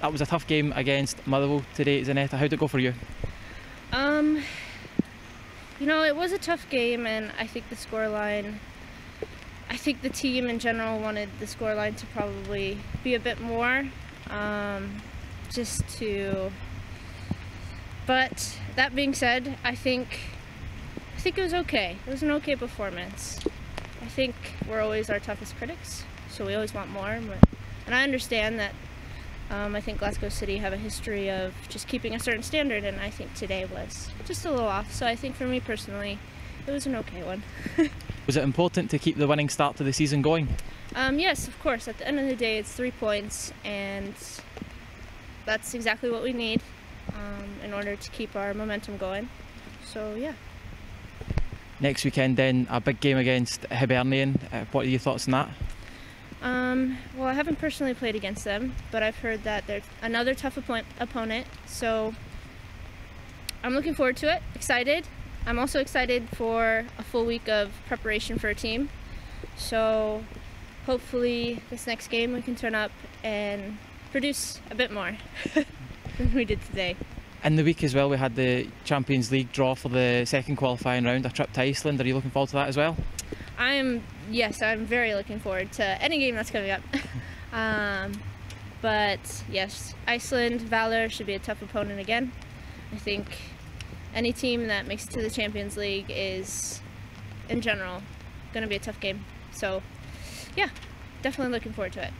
that was a tough game against Motherwell today, Zaneta. How did it go for you? Um, you know, it was a tough game, and I think the scoreline. I think the team in general wanted the scoreline to probably be a bit more, um, just to. But that being said, I think I think it was okay. It was an okay performance. I think we're always our toughest critics, so we always want more. But, and I understand that. Um, I think Glasgow City have a history of just keeping a certain standard, and I think today was just a little off. So I think for me personally, it was an okay one. Was it important to keep the winning start to the season going? Um, yes, of course. At the end of the day, it's three points, and that's exactly what we need um, in order to keep our momentum going. So yeah. Next weekend, then a big game against Hibernian. Uh, what are your thoughts on that? Um, well, I haven't personally played against them, but I've heard that they're another tough oppo- opponent. So I'm looking forward to it. Excited. I'm also excited for a full week of preparation for a team. So hopefully, this next game we can turn up and produce a bit more than we did today. In the week as well, we had the Champions League draw for the second qualifying round, a trip to Iceland. Are you looking forward to that as well? I'm yes, I'm very looking forward to any game that's coming up. um, but yes, Iceland, Valur should be a tough opponent again. I think any team that makes it to the Champions League is, in general, going to be a tough game. So, yeah, definitely looking forward to it.